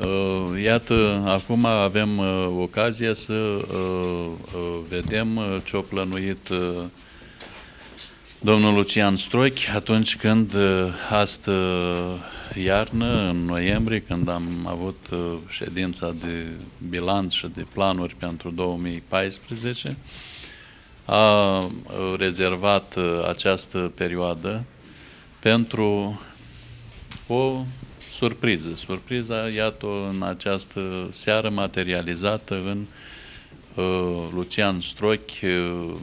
Uh, iată, acum avem uh, ocazia să uh, vedem ce a plănuit domnul Lucian Strochi atunci când astă iarnă, în noiembrie, când am avut ședința de bilanț și de planuri pentru 2014, a rezervat această perioadă pentru o surpriză. Surpriza, iată, în această seară materializată în uh, Lucian Strochi, uh,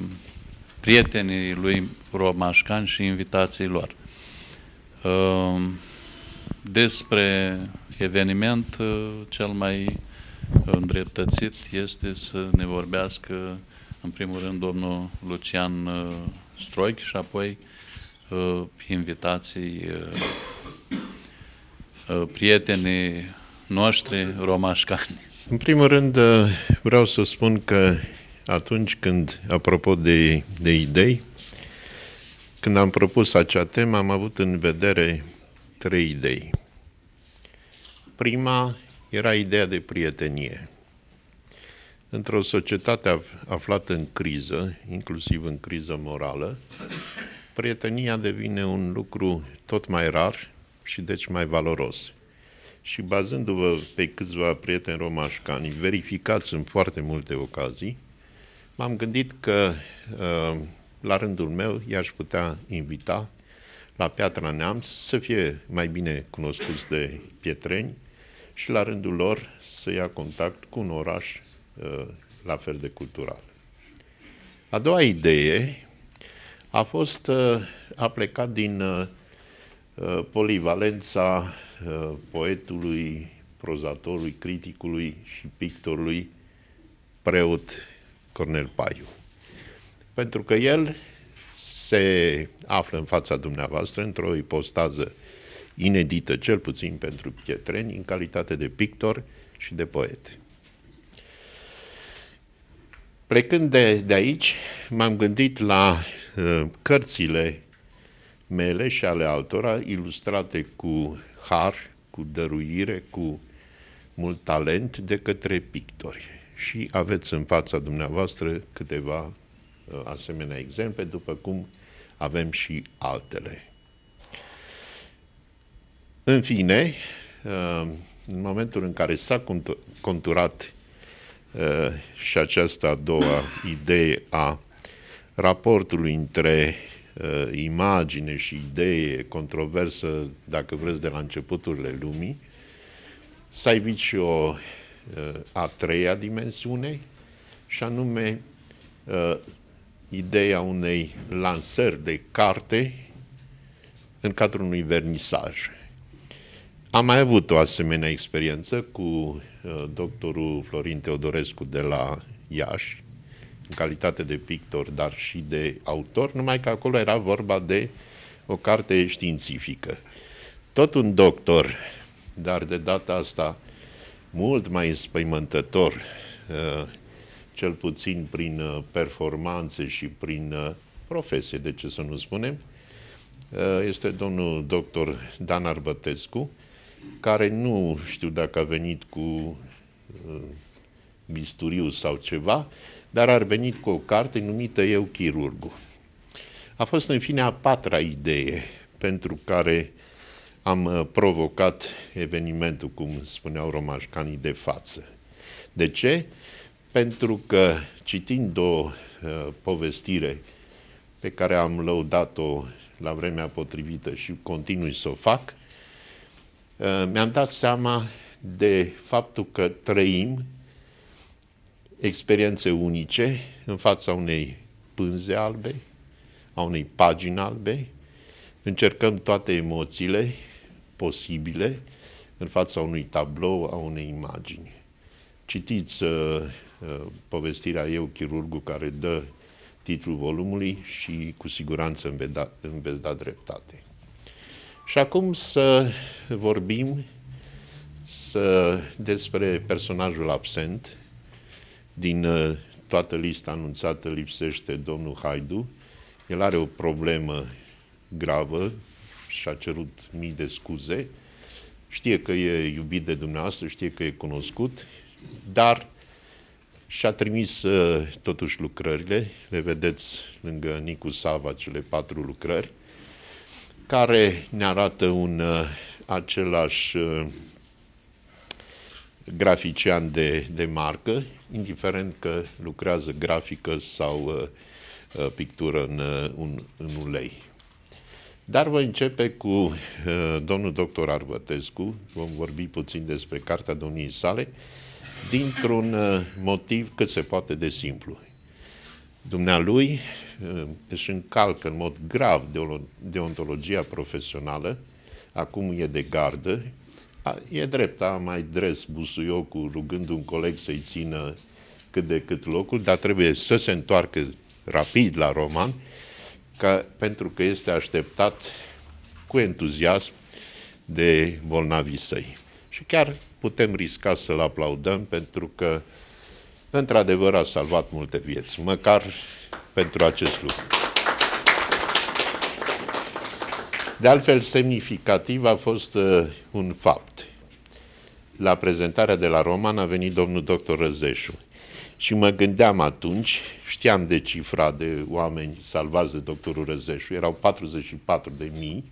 prietenii lui Romașcan și invitații lor. Uh, despre eveniment, uh, cel mai îndreptățit este să ne vorbească, în primul rând, domnul Lucian uh, Strochi și apoi uh, invitații uh, Uh, prietenii noștri romașcani. În primul rând, uh, vreau să spun că atunci când, apropo de, de idei, când am propus acea temă, am avut în vedere trei idei. Prima era ideea de prietenie. Într-o societate aflată în criză, inclusiv în criză morală, prietenia devine un lucru tot mai rar și deci mai valoros. Și bazându-vă pe câțiva prieteni romașcani, verificați în foarte multe ocazii, m-am gândit că uh, la rândul meu i-aș putea invita la Piatra Neamț să fie mai bine cunoscuți de pietreni și la rândul lor să ia contact cu un oraș uh, la fel de cultural. A doua idee a fost, uh, a plecat din Uh, polivalența uh, poetului, prozatorului, criticului și pictorului preot Cornel Paiu. Pentru că el se află în fața dumneavoastră într-o ipostază inedită, cel puțin pentru pietreni, în calitate de pictor și de poet. Plecând de, de aici, m-am gândit la uh, cărțile mele și ale altora, ilustrate cu har, cu dăruire, cu mult talent de către pictori. Și aveți în fața dumneavoastră câteva uh, asemenea exemple, după cum avem și altele. În fine, uh, în momentul în care s-a conturat uh, și această a doua idee a raportului între uh, imagine și idee, controversă, dacă vreți, de la începuturile lumii, s-a evit și o uh, a treia dimensiune, și anume uh, ideea unei lansări de carte în cadrul unui vernisaj. Am mai avut o asemenea experiență cu uh, doctorul Florin Teodorescu de la Iași, în calitate de pictor, dar și de autor, numai că acolo era vorba de o carte științifică. Tot un doctor, dar de data asta mult mai înspăimântător, uh, cel puțin prin uh, performanțe și prin uh, profesie, de ce să nu spunem, este domnul doctor Dan Arbătescu, care nu știu dacă a venit cu bisturiu sau ceva, dar ar venit cu o carte numită Eu chirurgul. A fost în fine a patra idee pentru care am uh, provocat evenimentul, cum spuneau romașcanii, de față. De ce? Pentru că citind o uh, povestire pe care am lăudat-o la vremea potrivită și continui să o fac, uh, mi-am dat seama de faptul că trăim experiențe unice în fața unei pânze albe, a unei pagini albe, încercăm toate emoțiile posibile în fața unui tablou, a unei imagini. Citiți uh, uh, povestirea Eu, chirurgul, care dă titlul volumului și cu siguranță îmi veți da, îmi veți da dreptate. Și acum să vorbim să, despre personajul absent, din uh, toată lista anunțată lipsește domnul Haidu. El are o problemă gravă și a cerut mii de scuze, știe că e iubit de dumneavoastră, știe că e cunoscut, dar și-a trimis uh, totuși lucrările, le vedeți lângă Nicu Sava, cele patru lucrări, care ne arată un uh, același uh, grafician de, de marcă, indiferent că lucrează grafică sau uh, uh, pictură în, uh, un, în ulei. Dar voi începe cu uh, domnul doctor Arvătescu, vom vorbi puțin despre cartea domniei sale, dintr-un uh, motiv cât se poate de simplu. Dumnealui uh, își încalcă în mod grav deontologia profesională, acum e de gardă, e drept, a mai dres busuiocul rugând un coleg să-i țină cât de cât locul, dar trebuie să se întoarcă rapid la roman, ca, pentru că este așteptat cu entuziasm de bolnavii săi. Și chiar putem risca să-l aplaudăm pentru că, într-adevăr, a salvat multe vieți, măcar pentru acest lucru. De altfel, semnificativ a fost uh, un fapt. La prezentarea de la Roman a venit domnul doctor Răzeșu. Și mă gândeam atunci, știam de cifra de oameni salvați de doctorul Răzeșu, erau 44 de mii,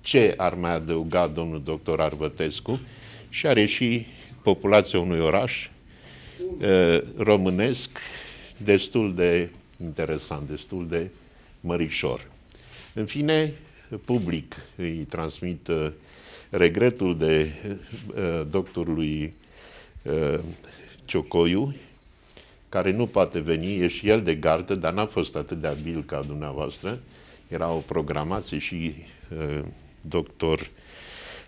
ce ar mai adăuga domnul doctor Arvătescu? Și are și populația unui oraș uh, românesc destul de interesant, destul de mărișor. În fine, public îi transmit uh, regretul de uh, doctorului uh, Ciocoiu, care nu poate veni, e și el de gardă, dar n-a fost atât de abil ca dumneavoastră. Era o programație și uh, doctor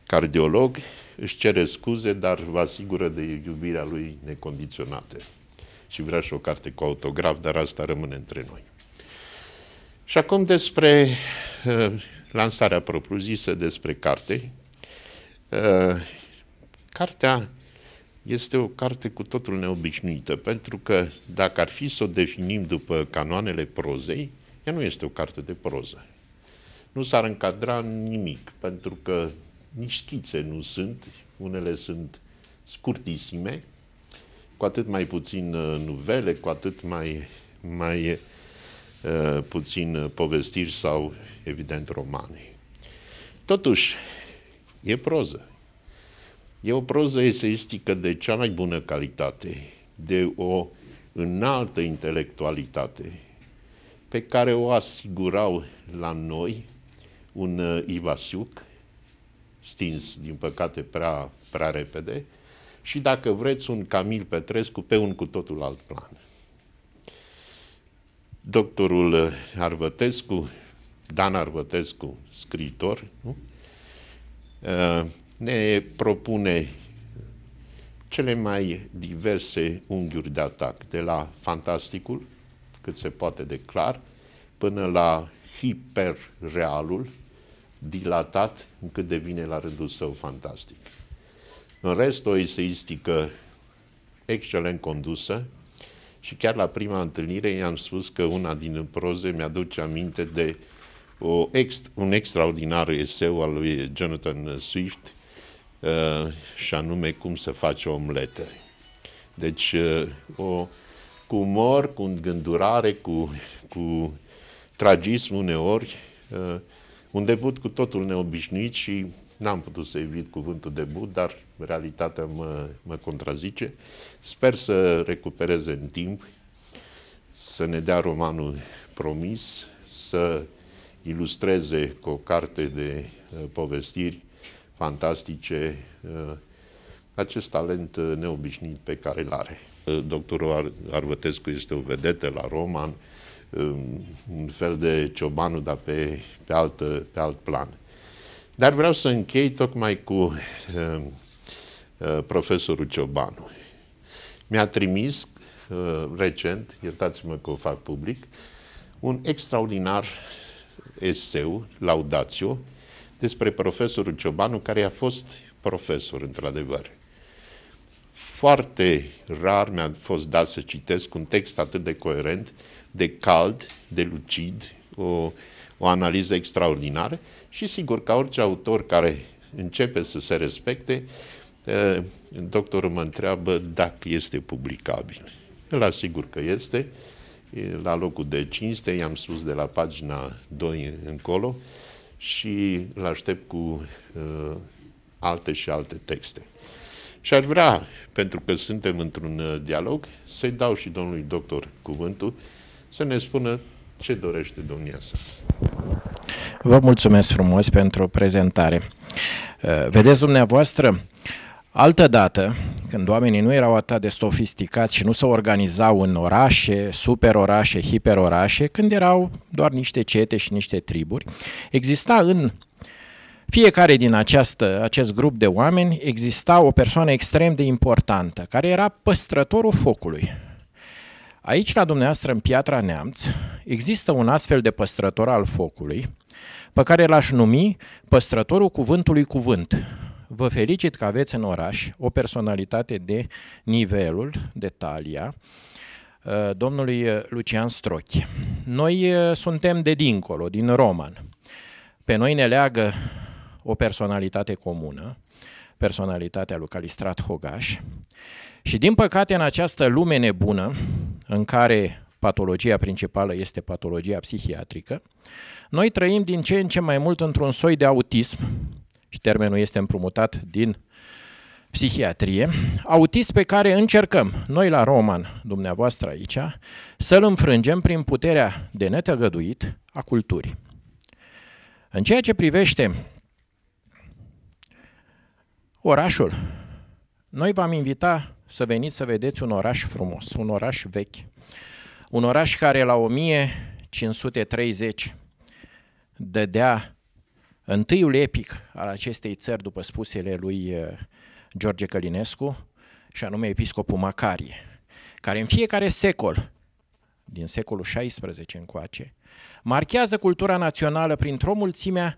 cardiolog, își cere scuze, dar vă asigură de iubirea lui necondiționată. Și vrea și o carte cu autograf, dar asta rămâne între noi. Și acum despre uh, lansarea propriu-zisă despre carte. Uh, cartea este o carte cu totul neobișnuită, pentru că dacă ar fi să o definim după canoanele prozei, ea nu este o carte de proză. Nu s-ar încadra în nimic, pentru că nici schițe nu sunt, unele sunt scurtisime, cu atât mai puțin uh, nuvele, cu atât mai, mai Uh, puțin uh, povestiri sau, evident, romane. Totuși, e proză. E o proză eseistică de cea mai bună calitate, de o înaltă intelectualitate, pe care o asigurau la noi un uh, Ivasiuc, stins, din păcate, prea, prea repede, și, dacă vreți, un Camil Petrescu pe un cu totul alt plan doctorul Arvătescu, Dan Arvătescu, scriitor, nu? Uh, ne propune cele mai diverse unghiuri de atac, de la fantasticul, cât se poate de clar, până la hiperrealul, dilatat, încât devine la rândul său fantastic. În rest, o eseistică excelent condusă, și chiar la prima întâlnire i-am spus că una din proze mi-aduce aminte de o ex, un extraordinar eseu al lui Jonathan Swift, uh, și anume cum să faci o omletă. Deci, uh, o, cu umor, cu îngândurare, cu, cu tragism uneori, uh, un debut cu totul neobișnuit și N-am putut să evit cuvântul debut, dar realitatea mă, mă contrazice. Sper să recupereze în timp, să ne dea romanul promis, să ilustreze cu o carte de uh, povestiri fantastice uh, acest talent uh, neobișnuit pe care îl are. Uh, doctorul Ar- Arvătescu este o vedetă la roman, um, un fel de ciobanu, dar pe, pe, altă, pe alt plan. Dar vreau să închei tocmai cu uh, uh, profesorul Ciobanu. Mi-a trimis uh, recent, iertați-mă că o fac public, un extraordinar eseu, laudațiu, despre profesorul Ciobanu, care a fost profesor, într-adevăr. Foarte rar mi-a fost dat să citesc un text atât de coerent, de cald, de lucid, o, o analiză extraordinară și sigur, ca orice autor care începe să se respecte, uh, doctorul mă întreabă dacă este publicabil. Îl asigur că este, la locul de cinste, i-am spus de la pagina 2 încolo și îl aștept cu uh, alte și alte texte. Și aș vrea, pentru că suntem într-un uh, dialog, să-i dau și domnului doctor cuvântul să ne spună ce dorește domnia sa. Vă mulțumesc frumos pentru prezentare. Uh, vedeți dumneavoastră, altă dată, când oamenii nu erau atât de sofisticați și nu se organizau în orașe, superorașe, hiperorașe, când erau doar niște cete și niște triburi, exista în fiecare din această, acest grup de oameni exista o persoană extrem de importantă, care era păstrătorul focului. Aici, la dumneavoastră, în Piatra Neamț, există un astfel de păstrător al focului, pe care l-aș numi păstrătorul cuvântului cuvânt. Vă felicit că aveți în oraș o personalitate de nivelul, de talia, uh, domnului Lucian Strochi. Noi uh, suntem de dincolo, din Roman. Pe noi ne leagă o personalitate comună, personalitatea lui Calistrat Hogaș. Și din păcate în această lume nebună, în care patologia principală este patologia psihiatrică, noi trăim din ce în ce mai mult într-un soi de autism, și termenul este împrumutat din psihiatrie, autism pe care încercăm, noi la Roman, dumneavoastră aici, să-l înfrângem prin puterea de netăgăduit a culturii. În ceea ce privește Orașul. Noi v-am invita să veniți să vedeți un oraș frumos, un oraș vechi. Un oraș care la 1530 dădea întâiul epic al acestei țări, după spusele lui uh, George Călinescu, și anume episcopul Macarie, care în fiecare secol, din secolul XVI încoace, marchează cultura națională printr-o mulțime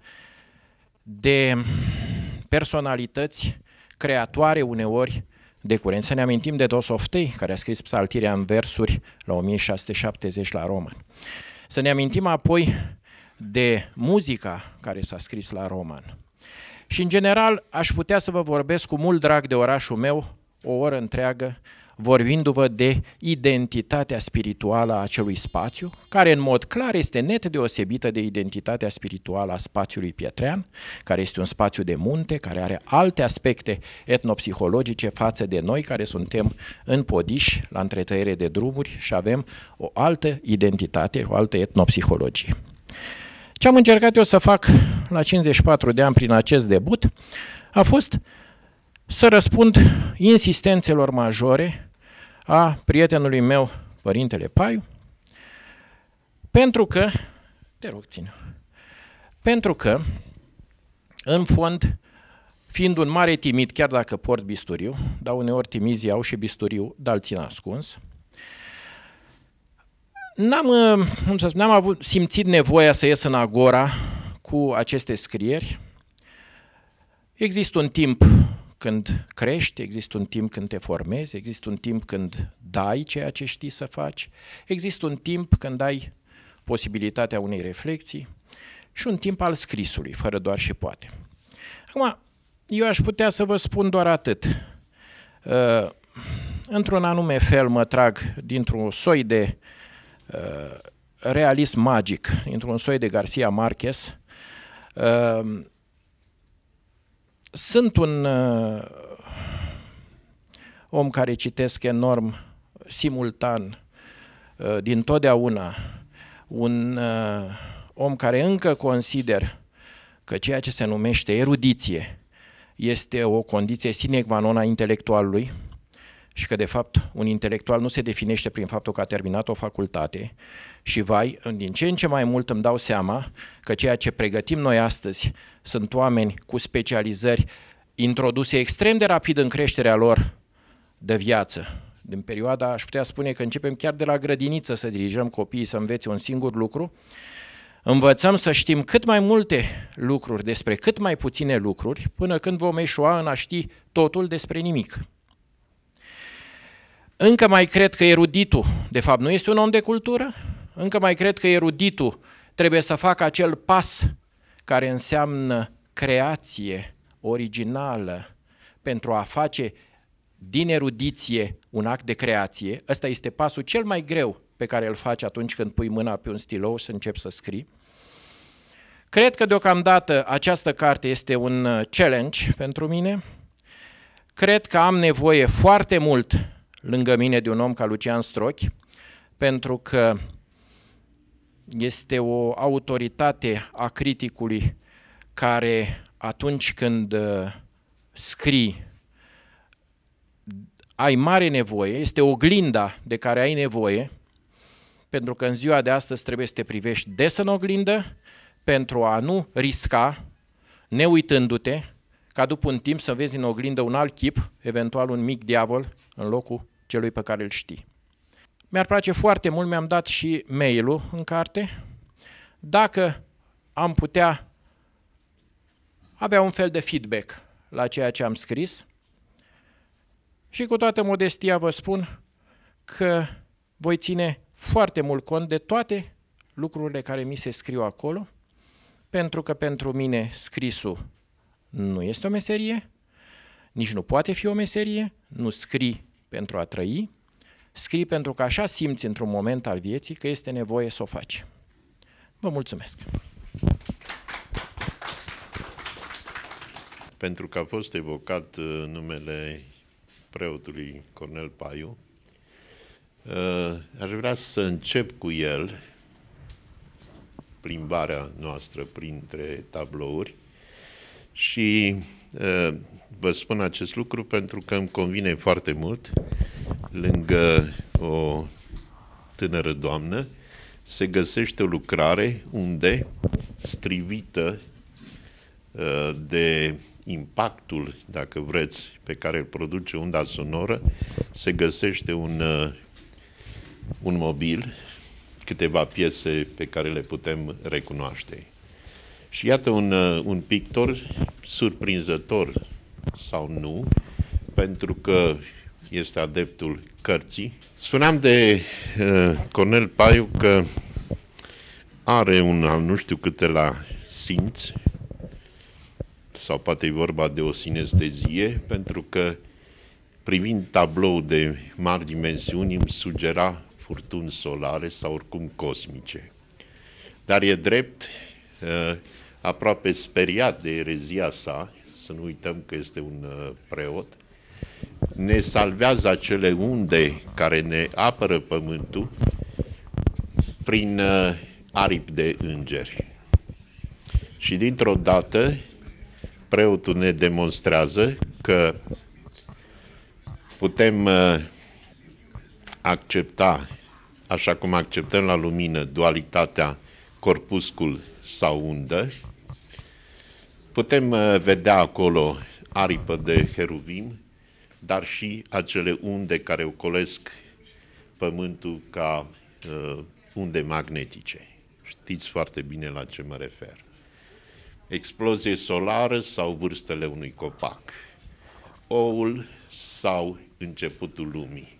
de personalități creatoare uneori de curent. Să ne amintim de Dosoftei, care a scris psaltirea în versuri la 1670 la Roman. Să ne amintim apoi de muzica care s-a scris la Roman. Și în general aș putea să vă vorbesc cu mult drag de orașul meu o oră întreagă vorbindu-vă de identitatea spirituală a acelui spațiu, care în mod clar este net deosebită de identitatea spirituală a spațiului pietrean, care este un spațiu de munte, care are alte aspecte etnopsihologice față de noi, care suntem în podiș, la întretăiere de drumuri și avem o altă identitate, o altă etnopsihologie. Ce am încercat eu să fac la 54 de ani prin acest debut a fost să răspund insistențelor majore a prietenului meu, părintele Paiu, pentru că, te rog, ține, pentru că, în fond, fiind un mare timid, chiar dacă port bisturiu, dar uneori timizii au și bisturiu, dar îl țin ascuns, n-am, cum să spun, n-am avut, simțit nevoia să ies în agora cu aceste scrieri. Există un timp când crești, există un timp când te formezi, există un timp când dai ceea ce știi să faci, există un timp când ai posibilitatea unei reflexii și un timp al scrisului, fără doar și poate. Acum, eu aș putea să vă spun doar atât. Uh, într-un anume fel mă trag dintr-un soi de uh, realism magic, într-un soi de Garcia Marquez, uh, sunt un uh, om care citesc enorm, simultan, uh, din totdeauna, un uh, om care încă consider că ceea ce se numește erudiție este o condiție sine qua non a intelectualului, și că, de fapt, un intelectual nu se definește prin faptul că a terminat o facultate și, vai, din ce în ce mai mult îmi dau seama că ceea ce pregătim noi astăzi sunt oameni cu specializări introduse extrem de rapid în creșterea lor de viață. Din perioada, aș putea spune că începem chiar de la grădiniță să dirijăm copiii să învețe un singur lucru, învățăm să știm cât mai multe lucruri despre cât mai puține lucruri, până când vom eșua în a ști totul despre nimic. Încă mai cred că eruditul, de fapt, nu este un om de cultură, încă mai cred că eruditul trebuie să facă acel pas care înseamnă creație, originală pentru a face din erudiție un act de creație, ăsta este pasul cel mai greu pe care îl faci atunci când pui mâna pe un stilou să începi să scrii. Cred că deocamdată această carte este un uh, challenge pentru mine. Cred că am nevoie foarte mult lângă mine de un om ca Lucian Strochi, pentru că este o autoritate a criticului care atunci când uh, scrii ai mare nevoie, este oglinda de care ai nevoie, pentru că în ziua de astăzi trebuie să te privești des în oglindă, pentru a nu risca, neuitându-te, ca după un timp să vezi în oglindă un alt chip, eventual un mic diavol, în locul celui pe care îl știi. Mi-ar place foarte mult, mi-am dat și mail-ul în carte, dacă am putea avea un fel de feedback la ceea ce am scris și cu toată modestia vă spun că voi ține foarte mult cont de toate lucrurile care mi se scriu acolo, pentru că pentru mine scrisul nu este o meserie, nici nu poate fi o meserie, nu scrii pentru a trăi, scrii pentru că așa simți într-un moment al vieții că este nevoie să o faci. Vă mulțumesc! Pentru că a fost evocat uh, numele preotului Cornel Paiu, uh, aș vrea să încep cu el plimbarea noastră printre tablouri și uh, vă spun acest lucru pentru că îmi convine foarte mult lângă o tânără doamnă se găsește o lucrare unde, strivită uh, de impactul, dacă vreți, pe care îl produce unda sonoră, se găsește un, uh, un mobil, câteva piese pe care le putem recunoaște. Și iată un, uh, un pictor surprinzător sau nu, pentru că este adeptul cărții. Spuneam de uh, Cornel Paiu că are un al nu știu câte la simț, sau poate e vorba de o sinestezie, pentru că privind tablou de mari dimensiuni îmi sugera furtuni solare sau oricum cosmice. Dar e drept, uh, aproape speriat de erezia sa, să nu uităm că este un uh, preot, ne salvează acele unde care ne apără pământul prin uh, aripi de îngeri. Și dintr-o dată, preotul ne demonstrează că putem uh, accepta, așa cum acceptăm la lumină, dualitatea corpuscul sau undă, putem uh, vedea acolo aripă de heruvim, dar și acele unde care ocolesc pământul ca uh, unde magnetice. Știți foarte bine la ce mă refer. Explozie solară sau vârstele unui copac. Oul sau începutul lumii.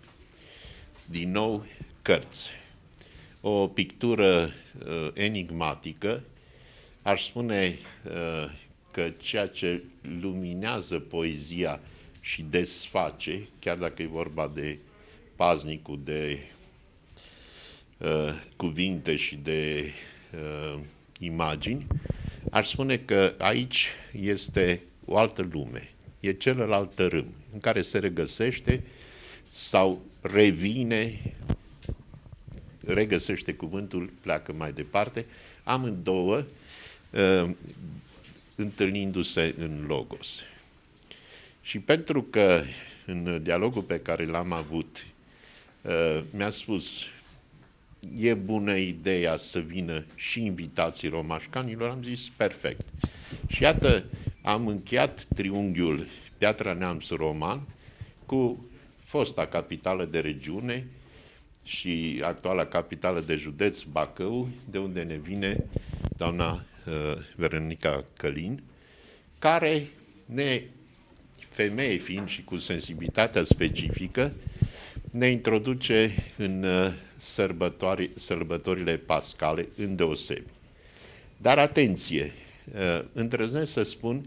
Din nou, cărți. O pictură uh, enigmatică, aș spune uh, că ceea ce luminează poezia și desface, chiar dacă e vorba de paznicul de uh, cuvinte și de uh, imagini, aș spune că aici este o altă lume, e celălalt tărâm în care se regăsește sau revine, regăsește cuvântul, pleacă mai departe, amândouă uh, întâlnindu-se în Logos. Și pentru că în dialogul pe care l-am avut uh, mi-a spus e bună ideea să vină și invitații romașcanilor, am zis perfect. Și iată, am încheiat triunghiul Piatra Neamț Roman cu fosta capitală de regiune și actuala capitală de județ Bacău, de unde ne vine doamna uh, Veronica Călin, care ne femeie fiind și cu sensibilitatea specifică, ne introduce în uh, sărbătorile pascale îndeosebi. Dar atenție, uh, îndrăznesc să spun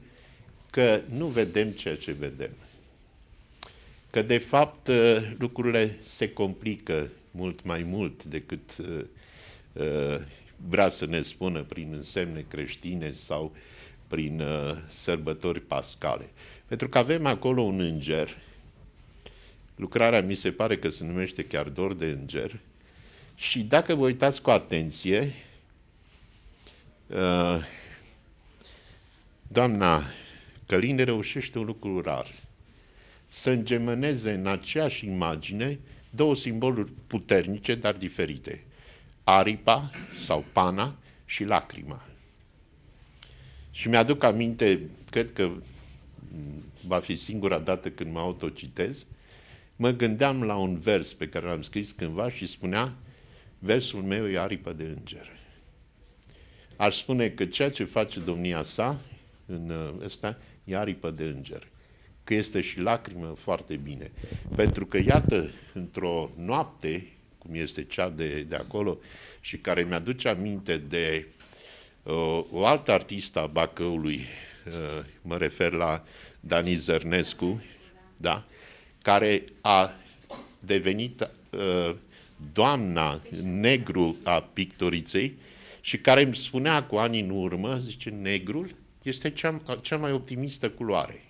că nu vedem ceea ce vedem. Că, de fapt, uh, lucrurile se complică mult mai mult decât uh, uh, vrea să ne spună prin însemne creștine sau prin sărbători pascale. Pentru că avem acolo un înger, lucrarea mi se pare că se numește chiar dor de înger, și dacă vă uitați cu atenție, doamna Căline reușește un lucru rar. Să îngemăneze în aceeași imagine două simboluri puternice, dar diferite. Aripa sau pana și lacrima. Și mi-aduc aminte, cred că va fi singura dată când mă autocitez, mă gândeam la un vers pe care l-am scris cândva și spunea versul meu e aripă de înger. Aș spune că ceea ce face domnia sa în ăsta e aripă de înger. Că este și lacrimă foarte bine. Pentru că, iată, într-o noapte, cum este cea de, de acolo, și care mi-aduce aminte de uh, o altă artistă a Bacăului, uh, mă refer la Dani Zărnescu, da? care a devenit uh, doamna negru a pictoriței și care îmi spunea cu ani în urmă, zice, negrul este cea, cea mai optimistă culoare.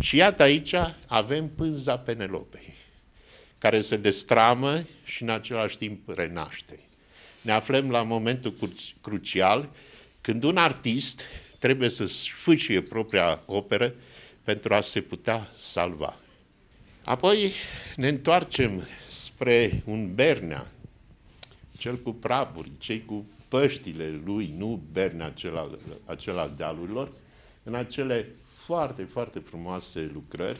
Și iată aici avem pânza Penelopei, care se destramă și în același timp renaște. Ne aflăm la momentul crucial când un artist trebuie să sfâșie propria operă pentru a se putea salva. Apoi ne întoarcem spre un Bernea, cel cu praburi, cei cu păștile lui, nu Bernea acela, acela dealurilor, în acele foarte, foarte frumoase lucrări,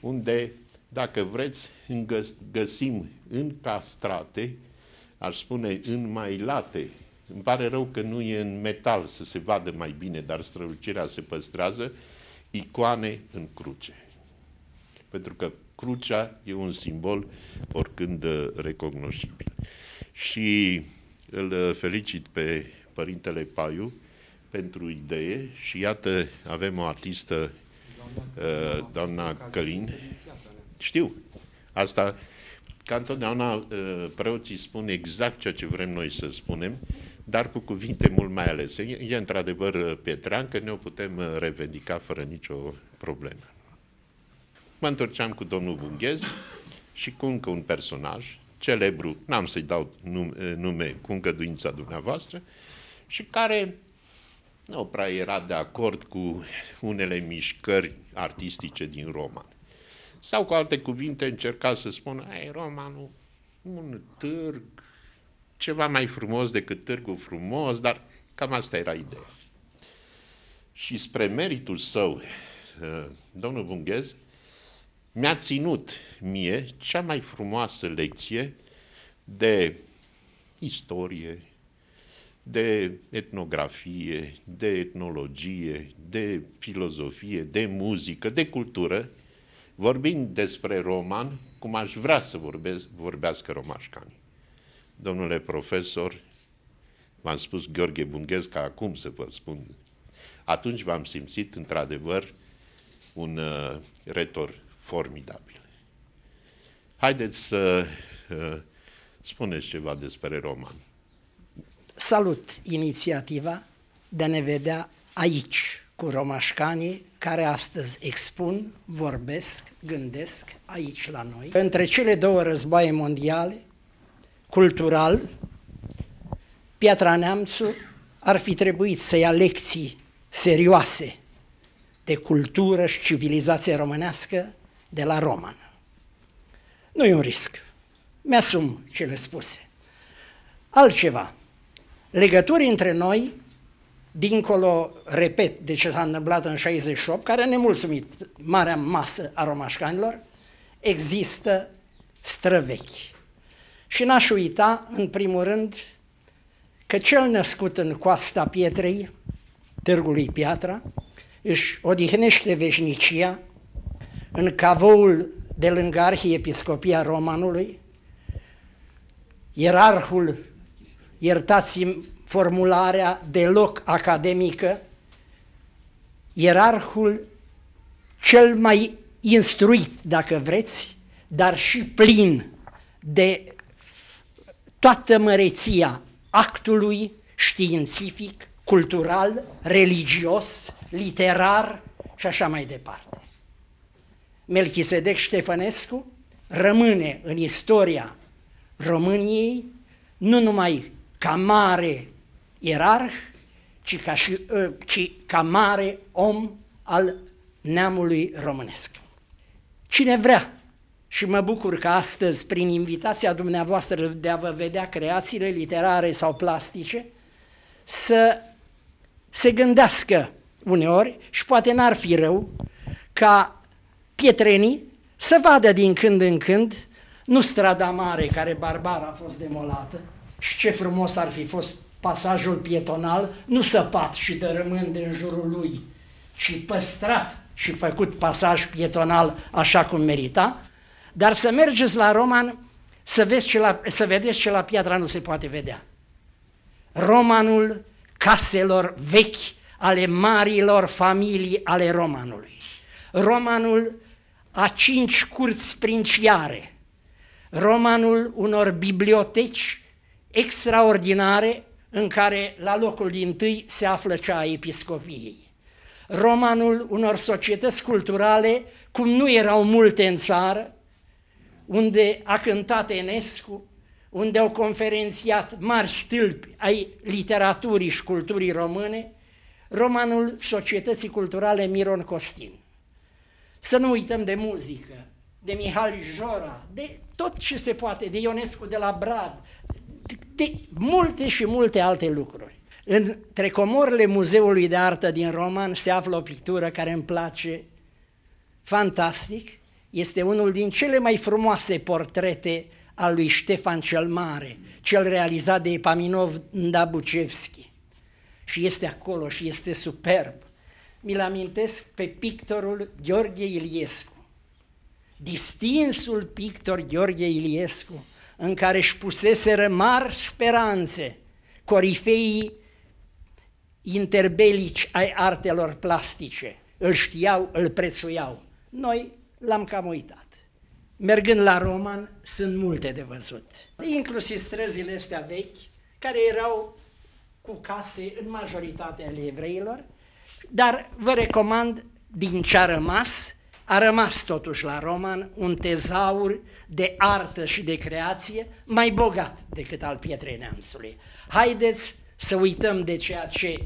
unde, dacă vreți, găsim încastrate, aș spune înmailate, îmi pare rău că nu e în metal să se vadă mai bine, dar strălucirea se păstrează, icoane în cruce. Pentru că crucea e un simbol oricând recognoscibil. Și îl felicit pe Părintele Paiu pentru idee și iată, avem o artistă, uh, doamna Călin. Știu, asta, ca întotdeauna uh, preoții spun exact ceea ce vrem noi să spunem, dar cu cuvinte mult mai alese. E, e într-adevăr uh, Petrean, că ne o putem revendica fără nicio problemă. Mă întorceam cu domnul Bunghez și cu încă un personaj, celebru, n-am să-i dau nume, nume cu îngăduința dumneavoastră, și care nu prea era de acord cu unele mișcări artistice din roman. Sau cu alte cuvinte încerca să spună, ai, romanul, un târg, ceva mai frumos decât târgul frumos, dar cam asta era ideea. Și spre meritul său, uh, domnul Bunghez mi-a ținut mie cea mai frumoasă lecție de istorie, de etnografie, de etnologie, de filozofie, de muzică, de cultură, vorbind despre roman, cum aș vrea să vorbesc, vorbească romașcanii. Domnule profesor, v-am spus Gheorghe Bunghez ca acum să vă spun. Atunci v-am simțit într-adevăr un uh, retor formidabil. Haideți să uh, spuneți ceva despre roman salut inițiativa de a ne vedea aici cu romașcanii care astăzi expun, vorbesc, gândesc aici la noi. Între cele două războaie mondiale, cultural, Piatra Neamțu ar fi trebuit să ia lecții serioase de cultură și civilizație românească de la roman. Nu e un risc. Mi-asum cele spuse. Altceva legături între noi, dincolo, repet, de ce s-a întâmplat în 68, care a nemulțumit marea masă a romașcanilor, există străvechi. Și n-aș uita, în primul rând, că cel născut în coasta pietrei, târgului Piatra, își odihnește veșnicia în cavoul de lângă Arhiepiscopia Romanului, ierarhul iertați-mi formularea deloc academică, ierarhul cel mai instruit, dacă vreți, dar și plin de toată măreția actului științific, cultural, religios, literar și așa mai departe. Melchisedec Ștefănescu rămâne în istoria României nu numai ca mare ierarh, ci ca, și, ă, ci ca mare om al neamului românesc. Cine vrea, și mă bucur că astăzi, prin invitația dumneavoastră de a vă vedea creațiile literare sau plastice, să se gândească uneori, și poate n-ar fi rău, ca pietrenii să vadă din când în când, nu strada mare care barbar a fost demolată, și ce frumos ar fi fost pasajul pietonal, nu săpat și dărâmând în jurul lui, ci păstrat și făcut pasaj pietonal așa cum merita, dar să mergeți la Roman să, vezi ce la, să vedeți ce la piatra nu se poate vedea. Romanul caselor vechi ale marilor familii ale romanului. Romanul a cinci curți princiare, romanul unor biblioteci extraordinare în care la locul din tâi se află cea a episcopiei. Romanul unor societăți culturale, cum nu erau multe în țară, unde a cântat Enescu, unde au conferențiat mari stâlpi ai literaturii și culturii române, romanul societății culturale Miron Costin. Să nu uităm de muzică, de Mihai Jora, de tot ce se poate, de Ionescu de la Brad, de, de multe și multe alte lucruri. Între comorile Muzeului de Artă din Roman se află o pictură care îmi place fantastic. Este unul din cele mai frumoase portrete al lui Ștefan cel Mare, cel realizat de Epaminov Ndabucevski. Și este acolo și este superb. Mi-l amintesc pe pictorul Gheorghe Iliescu distinsul pictor Gheorghe Iliescu, în care își puseseră mari speranțe corifeii interbelici ai artelor plastice. Îl știau, îl prețuiau. Noi l-am cam uitat. Mergând la Roman, sunt multe de văzut. Inclusiv străzile astea vechi, care erau cu case în majoritatea ale evreilor, dar vă recomand din ce a rămas a rămas totuși la Roman un tezaur de artă și de creație mai bogat decât al pietrei neamțului. Haideți să uităm de ceea ce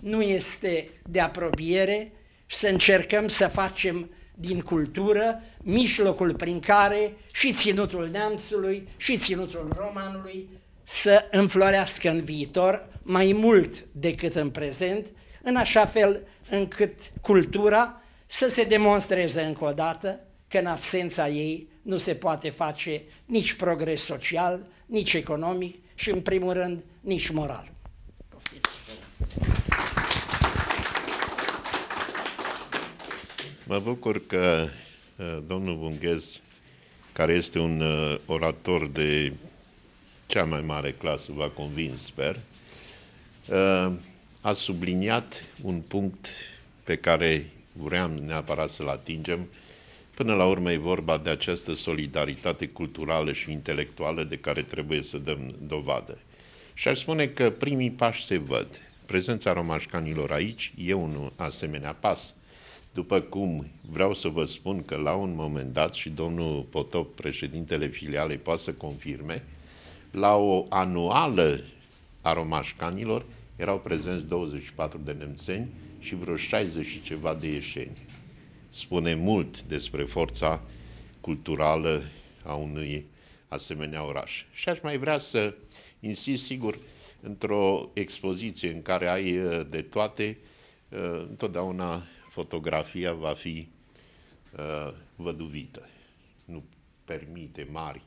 nu este de apropiere și să încercăm să facem din cultură mijlocul prin care și ținutul neamțului și ținutul romanului să înflorească în viitor mai mult decât în prezent, în așa fel încât cultura să se demonstreze încă o dată că în absența ei nu se poate face nici progres social, nici economic și, în primul rând, nici moral. Mă bucur că uh, domnul Bunghez, care este un uh, orator de cea mai mare clasă, v-a convins, sper, uh, a subliniat un punct pe care vreau neapărat să-l atingem. Până la urmă e vorba de această solidaritate culturală și intelectuală de care trebuie să dăm dovadă. Și aș spune că primii pași se văd. Prezența romașcanilor aici e un asemenea pas. După cum vreau să vă spun că la un moment dat, și domnul Potop, președintele filialei, poate să confirme, la o anuală a romașcanilor erau prezenți 24 de nemțeni, și vreo 60 și ceva de ieșeni. Spune mult despre forța culturală a unui asemenea oraș. Și aș mai vrea să insist, sigur, într-o expoziție în care ai uh, de toate, uh, întotdeauna fotografia va fi uh, văduvită. Nu permite mari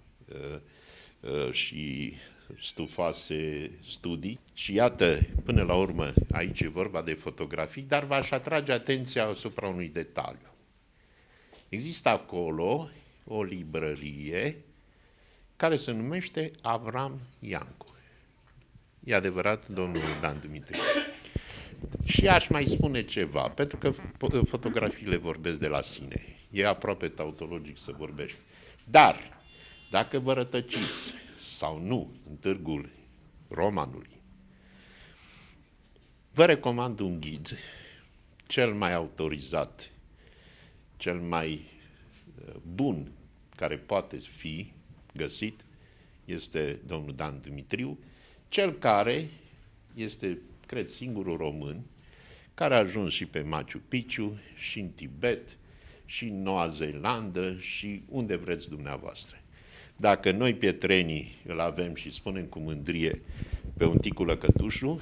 și stufoase studii și iată, până la urmă, aici e vorba de fotografii, dar v-aș atrage atenția asupra unui detaliu. Există acolo o librărie care se numește Avram Iancu. E adevărat, domnul Dan Dumitru. Și aș mai spune ceva, pentru că fotografiile vorbesc de la sine. E aproape tautologic să vorbești. Dar, dacă vă rătăciți sau nu în târgul romanului, vă recomand un ghid, cel mai autorizat, cel mai uh, bun care poate fi găsit, este domnul Dan Dumitriu, cel care este, cred, singurul român care a ajuns și pe Machu Picchu, și în Tibet, și în Noua Zeelandă, și unde vreți dumneavoastră. Dacă noi, pietrenii, îl avem și spunem cu mândrie pe un ticu cătușu,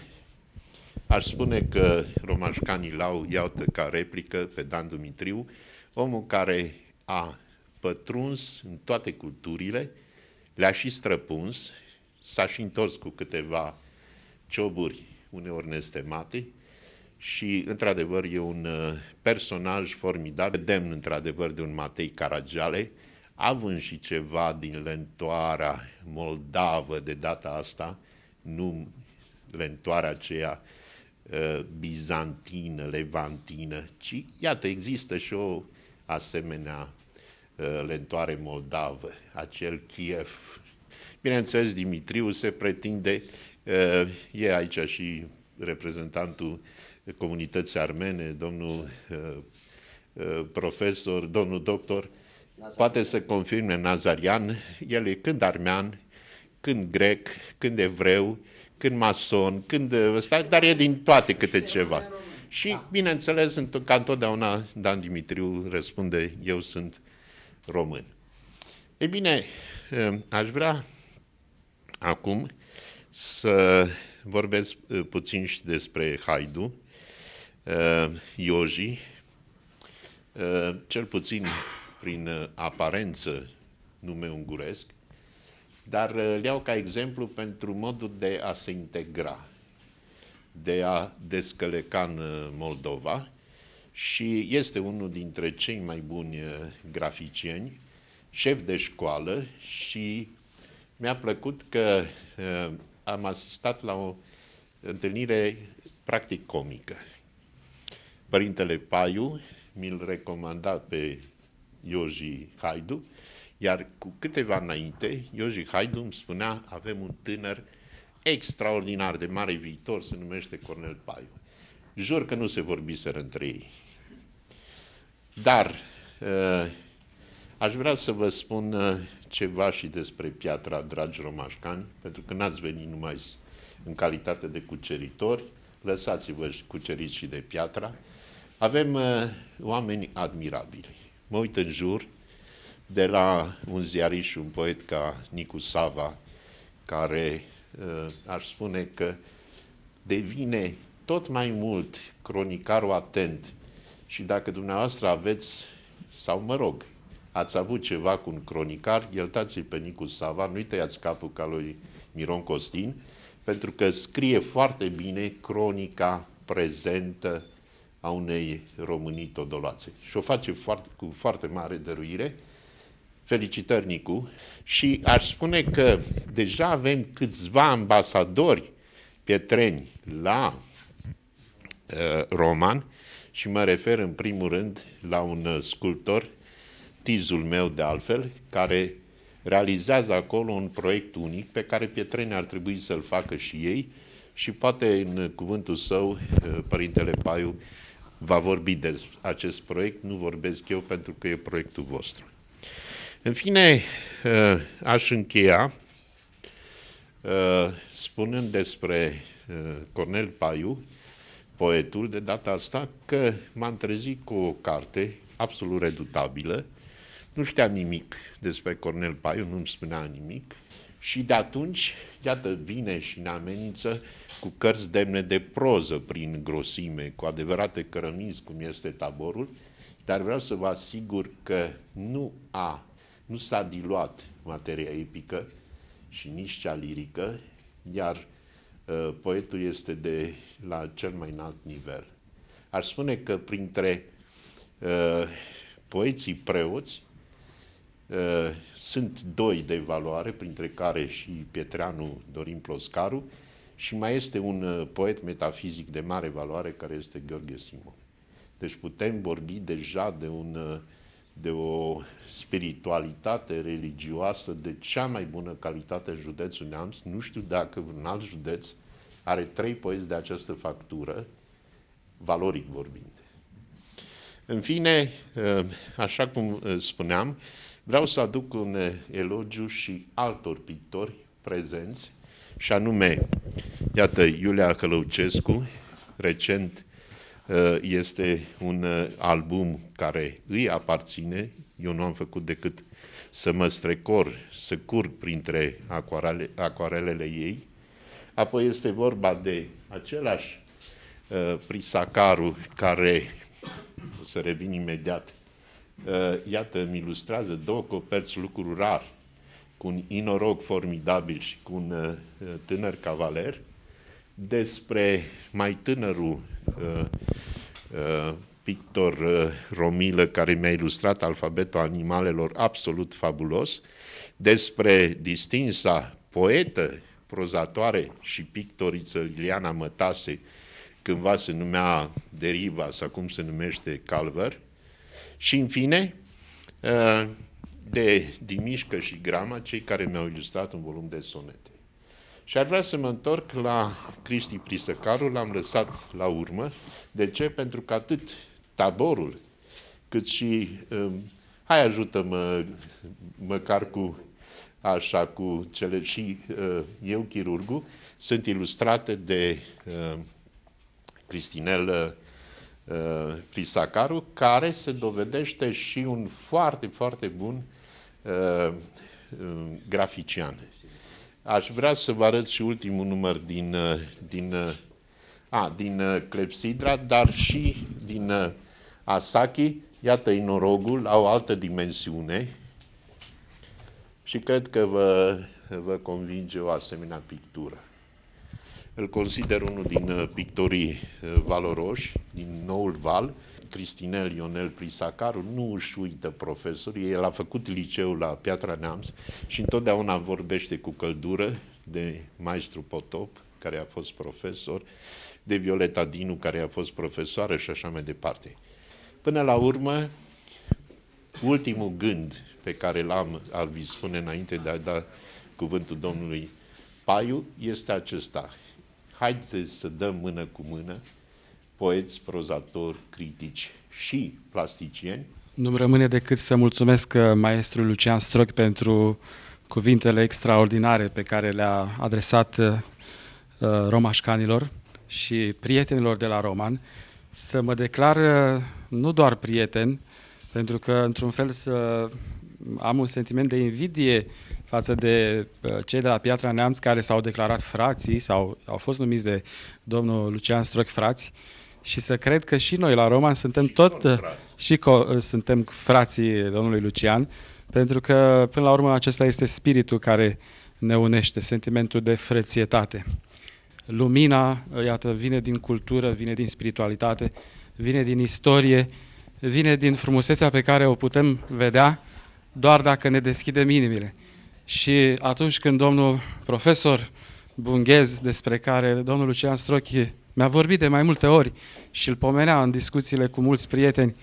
aș spune că romașcanii l-au, iată ca replică pe Dan Dumitriu, omul care a pătruns în toate culturile, le-a și străpuns, s-a și întors cu câteva cioburi uneori nestemate și, într-adevăr, e un uh, personaj formidabil, demn, într-adevăr, de un Matei Caragiale, având și ceva din lentoarea moldavă de data asta, nu lentoarea aceea uh, bizantină, levantină, ci, iată, există și o asemenea uh, lentoare moldavă, acel Kiev. Bineînțeles, Dimitriu se pretinde Eh, e aici și reprezentantul comunității armene, domnul eh, eh, profesor, domnul doctor, poate să confirme Nazarian, el e când armean, când grec, când evreu, când mason, când ăsta, dar e din toate câte ceva. Și, bineînțeles, ca întotdeauna, Dan Dimitriu răspunde, eu sunt român. E bine, aș vrea acum să vorbesc uh, puțin și despre Haidu, uh, Ioji, uh, cel puțin prin aparență nume unguresc, dar le iau ca exemplu pentru modul de a se integra, de a descăleca în Moldova și este unul dintre cei mai buni graficieni, șef de școală și mi-a plăcut că am asistat la o întâlnire practic comică. Părintele Paiu mi-l recomanda pe Ioji Haidu, iar cu câteva înainte, Ioji Haidu îmi spunea, avem un tânăr extraordinar de mare viitor, se numește Cornel Paiu. Jur că nu se vorbiseră între ei. Dar uh, aș vrea să vă spun uh, ceva și despre piatra, dragi romașcani, pentru că n-ați venit numai în calitate de cuceritori, lăsați-vă cuceriți și de piatra. Avem uh, oameni admirabili. Mă uit în jur, de la un ziarist și un poet ca Nicu Sava, care uh, aș spune că devine tot mai mult cronicarul atent. Și dacă dumneavoastră aveți, sau mă rog, ați avut ceva cu un cronicar, iertați-l pe Nicu Sava, nu-i tăiați capul ca lui Miron Costin, pentru că scrie foarte bine cronica prezentă a unei Românii todolațe. Și o face foarte, cu foarte mare dăruire. Felicitări, Nicu. Și aș spune că deja avem câțiva ambasadori pietreni la uh, roman și mă refer în primul rând la un uh, sculptor tizul meu de altfel, care realizează acolo un proiect unic pe care pietrenii ar trebui să-l facă și ei și poate în cuvântul său, eh, Părintele Paiu va vorbi de acest proiect, nu vorbesc eu pentru că e proiectul vostru. În fine, eh, aș încheia eh, spunând despre Cornel Paiu, poetul, de data asta, că m-am trezit cu o carte absolut redutabilă, nu știa nimic despre Cornel Paiu, nu-mi spunea nimic. Și de atunci, iată, vine și ne amenință cu cărți demne de proză prin grosime, cu adevărate cărămizi, cum este taborul, dar vreau să vă asigur că nu a, nu s-a diluat materia epică și nici cea lirică, iar uh, poetul este de la cel mai înalt nivel. Aș spune că printre uh, poeții preoți, Uh, sunt doi de valoare, printre care și Pietreanu Dorin Ploscaru, și mai este un uh, poet metafizic de mare valoare care este Gheorghe Simon. Deci putem vorbi deja de, un, uh, de o spiritualitate religioasă de cea mai bună calitate în județul Neamț. Nu știu dacă un alt județ are trei poeți de această factură, valoric vorbind. În fine, uh, așa cum spuneam, vreau să aduc un elogiu și altor pictori prezenți, și anume, iată, Iulia Călăucescu, recent uh, este un uh, album care îi aparține, eu nu am făcut decât să mă strecor, să curg printre acoarele, acoarelele ei. Apoi este vorba de același uh, Prisacaru care, o să revin imediat, uh, iată, îmi ilustrează două coperți lucruri rar, cu un inorog formidabil și cu un uh, tânăr cavaler, despre mai tânărul uh, uh, pictor uh, Romilă care mi-a ilustrat alfabetul animalelor absolut fabulos, despre distinsa poetă, prozatoare și pictoriță Liliana Mătase, cândva se numea Deriva sau cum se numește Calver, și în fine, uh, de Dimișcă și Grama, cei care mi-au ilustrat un volum de sonete. Și ar vrea să mă întorc la Cristi Prisăcaru, l-am lăsat la urmă. De ce? Pentru că atât taborul, cât și, um, hai ajută-mă măcar cu așa, cu cele și uh, eu, chirurgul, sunt ilustrate de uh, Cristinel uh, Prisacaru, care se dovedește și un foarte, foarte bun uh, grafician. Aș vrea să vă arăt și ultimul număr din, uh, din, uh, a, din uh, Clepsidra, dar și din Asaki. Iată inorogul la o altă dimensiune și cred că vă, vă convinge o asemenea pictură. Îl consider unul din pictorii valoroși, din noul val, Cristinel Ionel Prisacaru nu își uită profesorii, el a făcut liceul la Piatra Neamț și întotdeauna vorbește cu căldură de maestru Potop, care a fost profesor, de Violeta Dinu, care a fost profesoară și așa mai departe. Până la urmă, ultimul gând pe care l-am, al vi spune înainte de a da cuvântul domnului Paiu, este acesta. Haideți să dăm mână cu mână poeți, prozatori, critici și plasticieni. Nu-mi rămâne decât să mulțumesc uh, maestrul Lucian Stroc pentru cuvintele extraordinare pe care le-a adresat uh, uh, romașcanilor și prietenilor de la Roman, să mă declar nu doar prieten, pentru că într-un fel să am un sentiment de invidie față de cei de la Piatra Neamț care s-au declarat frații sau au fost numiți de domnul Lucian Stroc frați, și să cred că și noi la Roman suntem și tot și co- suntem frații domnului Lucian, pentru că până la urmă acesta este spiritul care ne unește, sentimentul de frățietate. Lumina, iată, vine din cultură, vine din spiritualitate, vine din istorie, vine din frumusețea pe care o putem vedea doar dacă ne deschidem inimile. Și atunci când domnul profesor Bunghez, despre care domnul Lucian Strochi mi-a vorbit de mai multe ori și îl pomenea în discuțiile cu mulți prieteni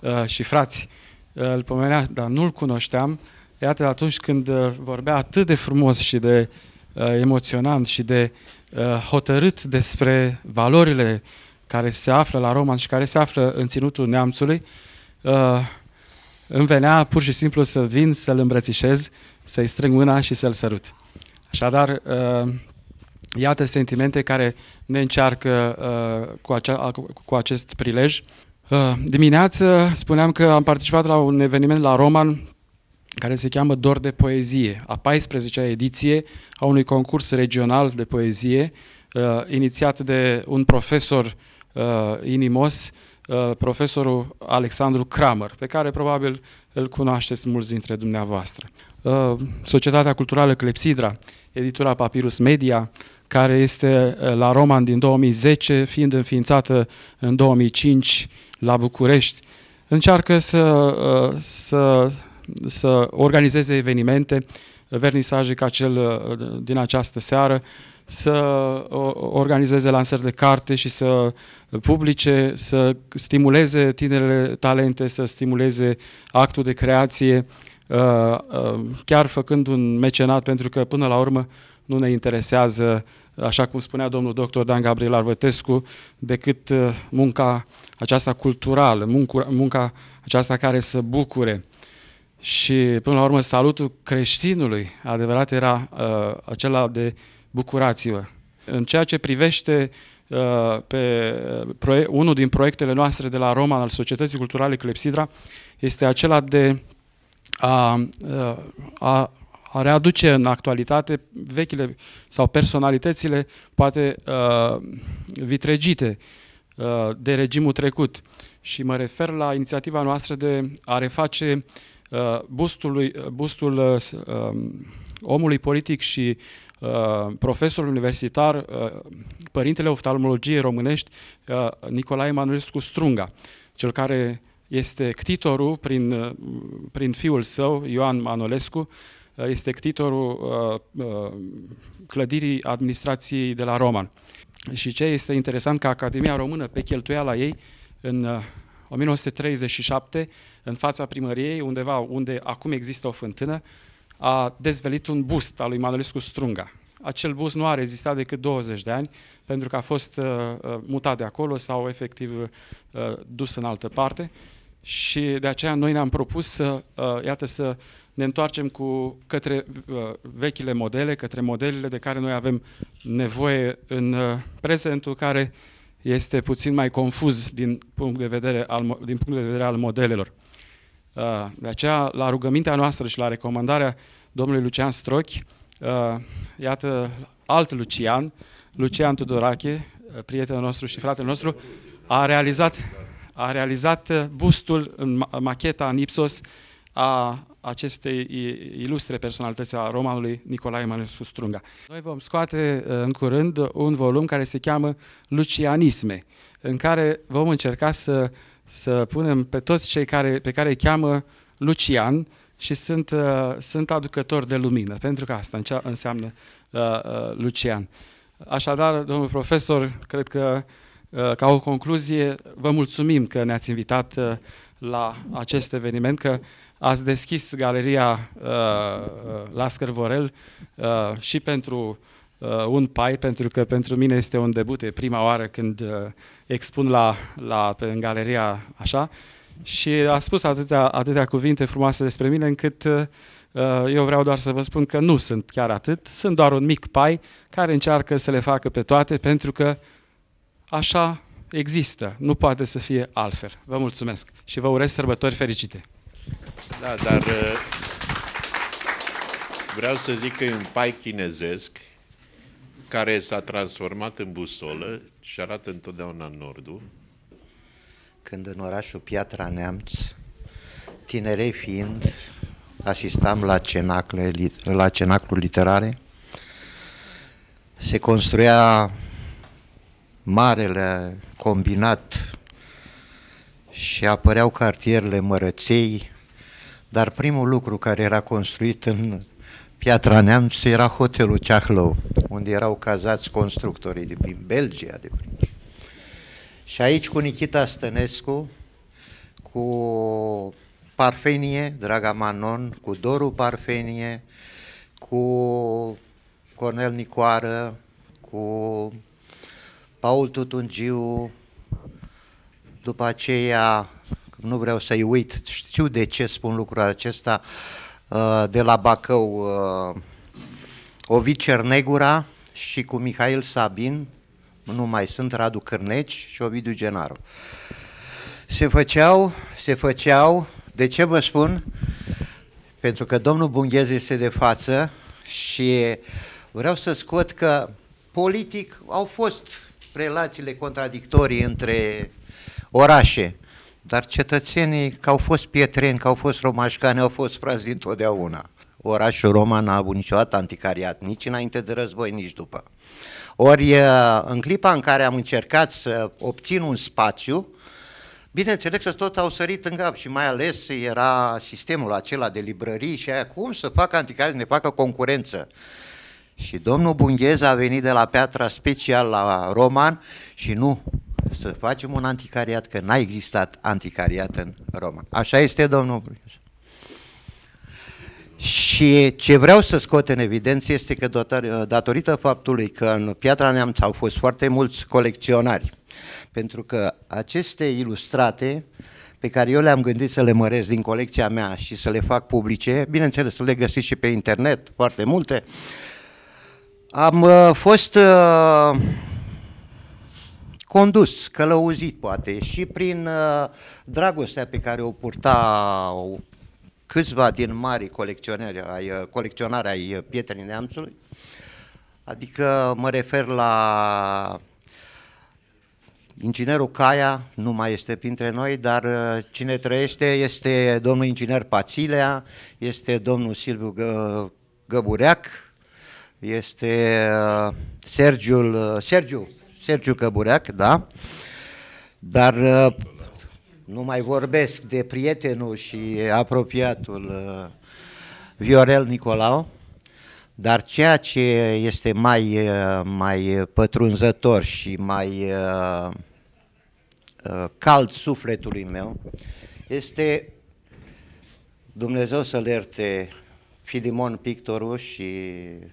uh, și frați. Uh, îl pomenea, dar nu-l cunoșteam. Iată, atunci când uh, vorbea atât de frumos și de uh, emoționant și de uh, hotărât despre valorile care se află la Roman și care se află în ținutul neamțului, uh, îmi venea pur și simplu să vin, să-l îmbrățișez, să-i strâng mâna și să-l sărut. Așadar, uh, Iată sentimente care ne încearcă uh, cu, acea, cu acest prilej. Uh, dimineață spuneam că am participat la un eveniment la Roman care se cheamă Dor de Poezie, a 14-a ediție a unui concurs regional de poezie, uh, inițiat de un profesor uh, inimos, uh, profesorul Alexandru Kramer, pe care probabil îl cunoașteți mulți dintre dumneavoastră. Uh, Societatea Culturală Clepsidra, editura Papyrus Media, care este uh, la Roman din 2010, fiind înființată în 2005 la București, încearcă să, uh, să, să organizeze evenimente vernisaje ca cel din această seară, să organizeze lansări de carte și să publice, să stimuleze tinerele talente, să stimuleze actul de creație, chiar făcând un mecenat, pentru că până la urmă nu ne interesează, așa cum spunea domnul doctor Dan Gabriel Arvătescu, decât munca aceasta culturală, munca, munca aceasta care să bucure. Și până la urmă salutul creștinului adevărat era uh, acela de bucurați-vă. În ceea ce privește uh, pe proie- unul din proiectele noastre de la Roma al Societății Culturale Clepsidra este acela de a, uh, a, a readuce în actualitate vechile sau personalitățile poate uh, vitregite uh, de regimul trecut. Și mă refer la inițiativa noastră de a reface uh, bustul, bustul uh, um, omului politic și uh, profesor universitar, uh, părintele oftalmologiei românești, uh, Nicolae Emanuelescu Strunga, cel care este ctitorul prin, uh, prin fiul său, Ioan Manolescu, uh, este ctitorul uh, uh, clădirii administrației de la Roman. Și ce este interesant că Academia Română, pe cheltuiala ei, în uh, 1937, în fața primăriei, undeva unde acum există o fântână, a dezvelit un bust al lui Manolescu Strunga. Acel bust nu a rezistat decât 20 de ani, pentru că a fost uh, uh, mutat de acolo sau efectiv uh, dus în altă parte și de aceea noi ne-am propus să, uh, iată, să ne întoarcem cu către uh, vechile modele, către modelele de care noi avem nevoie în uh, prezentul care este puțin mai confuz din punct de vedere al, din punct de vedere al modelelor. Uh, de aceea, la rugămintea noastră și la recomandarea domnului Lucian Strochi, uh, iată, alt Lucian, Lucian Tudorache, uh, prietenul nostru și fratele nostru, a realizat, a realizat bustul în macheta în Ipsos a acestei ilustre personalități a romanului Nicolae Emanuelescu Strunga. Noi vom scoate în curând un volum care se cheamă Lucianisme, în care vom încerca să să punem pe toți cei care, pe care îi cheamă Lucian și sunt, uh, sunt aducători de lumină, pentru că asta înseamnă uh, uh, Lucian. Așadar, domnul profesor, cred că uh, ca o concluzie, vă mulțumim că ne-ați invitat uh, la acest eveniment, că ați deschis galeria uh, uh la Scărvorel uh, și pentru uh, un pai, pentru că pentru mine este un debut, e prima oară când uh, expun la, la, pe, în galeria așa și a spus atâtea, atâtea cuvinte frumoase despre mine încât uh, eu vreau doar să vă spun că nu sunt chiar atât, sunt doar un mic pai care încearcă să le facă pe toate pentru că așa există, nu poate să fie altfel. Vă mulțumesc și vă urez sărbători fericite. Da, dar uh, vreau să zic că e un pai chinezesc care s-a transformat în busolă și arată întotdeauna nordul. Când în orașul Piatra Neamț, tinerei fiind, asistam la, cenacle, la cenacluri literare, se construia marele combinat și apăreau cartierele mărăței, dar primul lucru care era construit în Piatra Neamț era hotelul Ceahlău, unde erau cazați constructorii din Belgia. De prin. Și aici cu Nikita Stănescu, cu Parfenie, Draga Manon, cu Doru Parfenie, cu Cornel Nicoară, cu Paul Tutungiu, după aceea, nu vreau să-i uit, știu de ce spun lucrul acesta, Uh, de la Bacău uh, Ovid Cernegura și cu Mihail Sabin, nu mai sunt Radu Cârneci și Ovidiu Genaru. Se făceau, se făceau, de ce vă spun? Pentru că domnul Bunghez este de față și vreau să scot că politic au fost relațiile contradictorii între orașe, dar cetățenii, că au fost pietreni, că au fost romașcani, au fost frați dintotdeauna. Orașul Roma n-a avut niciodată anticariat, nici înainte de război, nici după. Ori, în clipa în care am încercat să obțin un spațiu, Bineînțeles că toți au sărit în cap și mai ales era sistemul acela de librării și aia, cum să facă anticariat, ne facă concurență. Și domnul Bunghez a venit de la Piatra special la Roman și nu, să facem un anticariat, că n-a existat anticariat în Roma. Așa este, domnul Bunghez. Și ce vreau să scot în evidență este că datorită faptului că în Piatra Neamț au fost foarte mulți colecționari, pentru că aceste ilustrate pe care eu le-am gândit să le măresc din colecția mea și să le fac publice, bineînțeles să le găsiți și pe internet, foarte multe, am uh, fost uh, condus, călăuzit poate, și prin uh, dragostea pe care o purta câțiva din mari colecționari ai, uh, colecționari ai pietrei neamțului, adică mă refer la Inginerul Caia nu mai este printre noi, dar uh, cine trăiește este domnul inginer Pațilea, este domnul Silviu Gă, Găbureac, este uh, Sergiul, uh, Sergiu, Sergiu Găbureac, da? Dar nu mai vorbesc de prietenul și apropiatul Viorel Nicolau, dar ceea ce este mai, mai pătrunzător și mai Uh, cald sufletului meu este Dumnezeu să-l ierte Filimon Pictorul și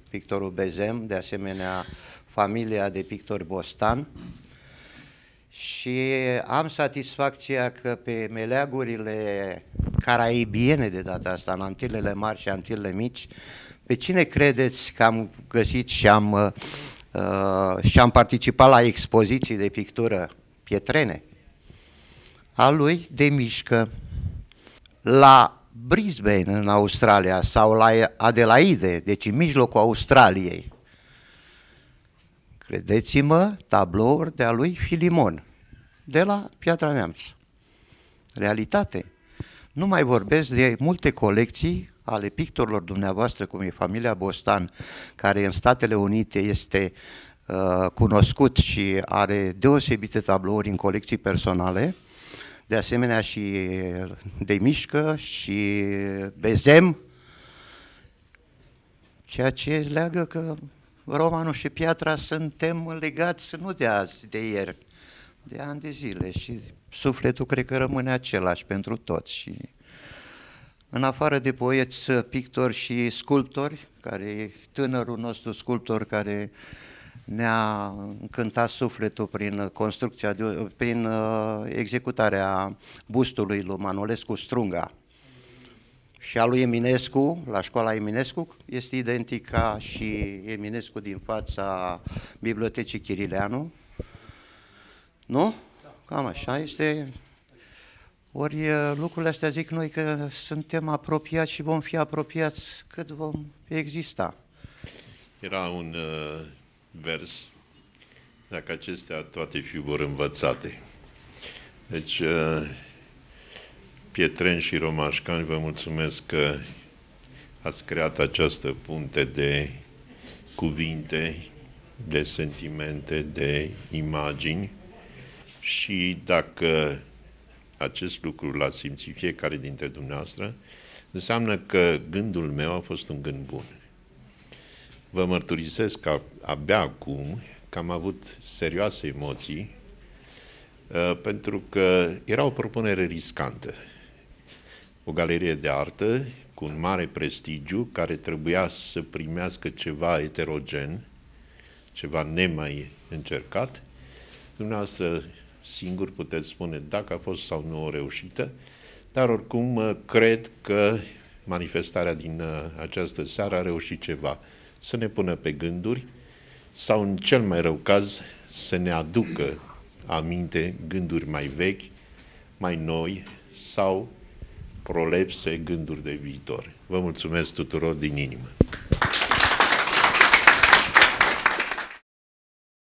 Pictorul Bezem, de asemenea familia de pictori Bostan și am satisfacția că pe meleagurile caraibiene de data asta, în Antilele Mari și Antilele Mici, pe cine credeți că am găsit și am, uh, și am participat la expoziții de pictură pietrene? a lui de mișcă la Brisbane în Australia sau la Adelaide, deci în mijlocul Australiei. Credeți-mă, tablouri de a lui Filimon, de la Piatra Neamț. Realitate. Nu mai vorbesc de multe colecții ale pictorilor dumneavoastră, cum e familia Bostan, care în Statele Unite este uh, cunoscut și are deosebite tablouri în colecții personale, de asemenea și de mișcă și bezem, ceea ce leagă că Romanul și Piatra suntem legați nu de azi, de ieri, de ani de zile și sufletul cred că rămâne același pentru toți. Și în afară de poeți, pictori și sculptori, care e tânărul nostru sculptor care ne-a încântat sufletul prin construcția, de, prin uh, executarea bustului lui Manolescu Strunga. Și a lui Eminescu, la școala Eminescu, este identica și Eminescu din fața Bibliotecii Chirileanu. Nu? Cam așa este. Ori uh, lucrurile astea zic noi că suntem apropiați și vom fi apropiați cât vom exista. Era un uh, vers, dacă acestea toate fi vor învățate. Deci, uh, Pietren și Romașcani, vă mulțumesc că ați creat această punte de cuvinte, de sentimente, de imagini și dacă acest lucru l-a simțit fiecare dintre dumneavoastră, înseamnă că gândul meu a fost un gând bun vă mărturisesc că abia acum că am avut serioase emoții uh, pentru că era o propunere riscantă. O galerie de artă cu un mare prestigiu care trebuia să primească ceva eterogen, ceva nemai încercat. Dumneavoastră singur puteți spune dacă a fost sau nu o reușită, dar oricum uh, cred că manifestarea din uh, această seară a reușit ceva să ne pună pe gânduri sau, în cel mai rău caz, să ne aducă aminte gânduri mai vechi, mai noi sau prolepse gânduri de viitor. Vă mulțumesc tuturor din inimă!